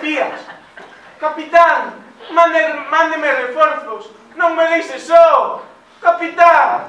días. Capitán, mándeme reforzos. Non me deixe só. Capitán.